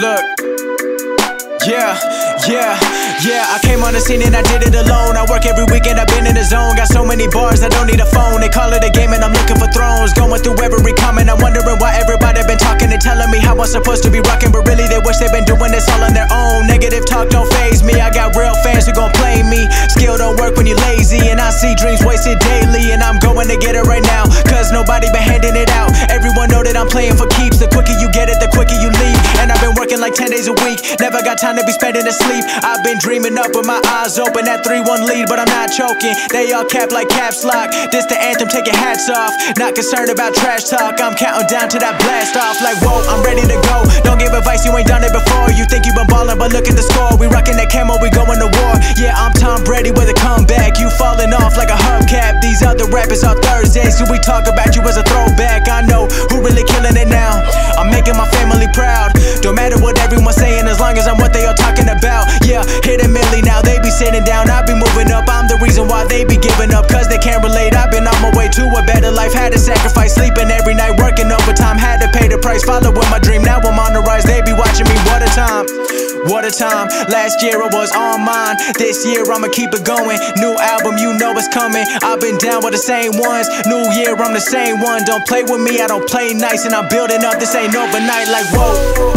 Look. Yeah, yeah, yeah. I came on the scene and I did it alone. I work every weekend, I've been in the zone. Got so many bars, I don't need a phone. They call it a game and I'm looking for thrones. Going through every comment, I'm wondering why everybody been talking and telling me how I'm supposed to be rocking. But really, they wish they been doing this all on their own. Negative talk don't phase me. I got real fans who gon' play me. Skill don't work when you're lazy. And I see dreams wasted daily. And I'm going to get it right now. Cause nobody been handing it out. Everyone know that I'm playing for keeps. The quicker working like 10 days a week. Never got time to be spending asleep. I've been dreaming up with my eyes open. That 3 1 lead, but I'm not choking. They all cap like caps lock. This the anthem, taking hats off. Not concerned about trash talk. I'm counting down to that blast off. Like, whoa, I'm ready to go. Don't give advice, you ain't done it before. You think you been ballin', but look at the score. We rockin' that camo, we going to war. Yeah, I'm Tom Brady with a comeback. You falling off like a hubcap. These other rappers are Thursdays. So we talk about you as a throwback. I know who really killing it now. I'm making my family proud. Reason why they be giving up, cause they can't relate. I've been on my way to a better life, had to sacrifice sleeping every night, working overtime, had to pay the price, following my dream. Now I'm on the rise, they be watching me. What a time, what a time. Last year I was on mine, this year I'ma keep it going. New album, you know it's coming. I've been down with the same ones. New year, I'm the same one. Don't play with me, I don't play nice, and I'm building up. This ain't overnight, like whoa.